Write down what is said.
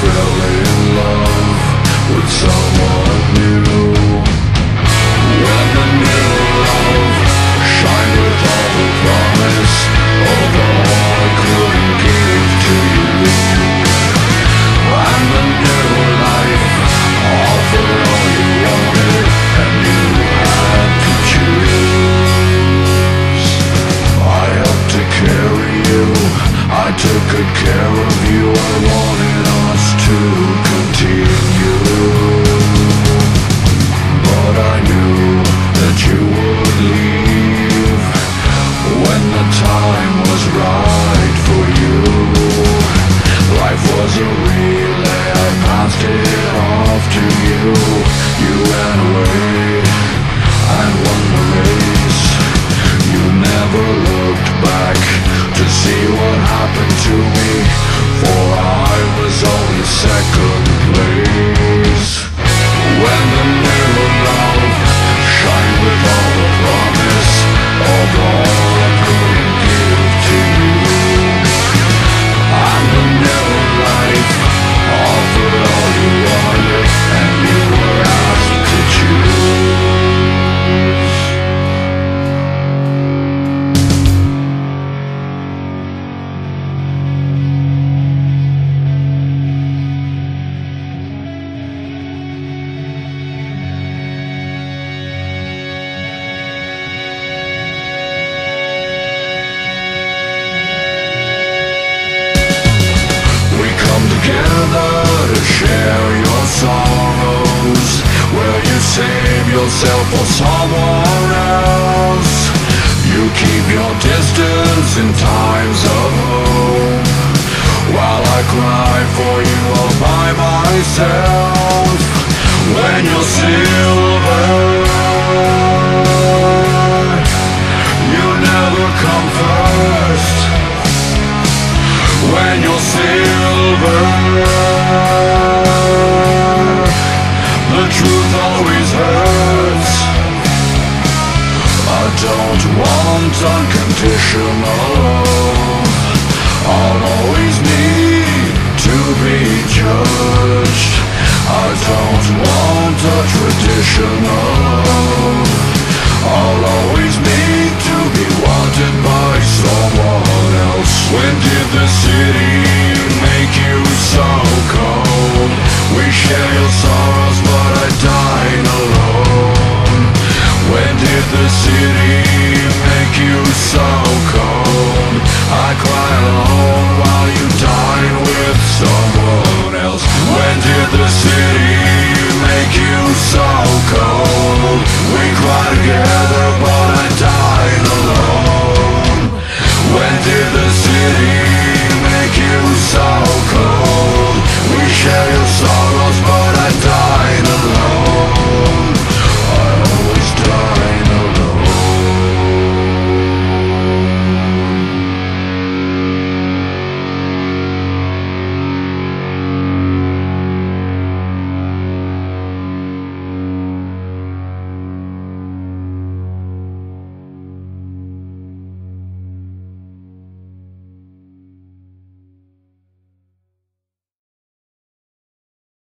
fell in love with someone new. When the new love shine with all the promise of all I couldn't give to you. And the new life offered all you wanted, and you had to choose. I to carry you, I took good care of you, I wanted us to share your sorrows. Where you save yourself for someone else? You keep your distance in times of hope. While I cry for you all by myself. When you're silver unconditional. I'll always need to be judged. I don't want a traditional you so cold. I cry alone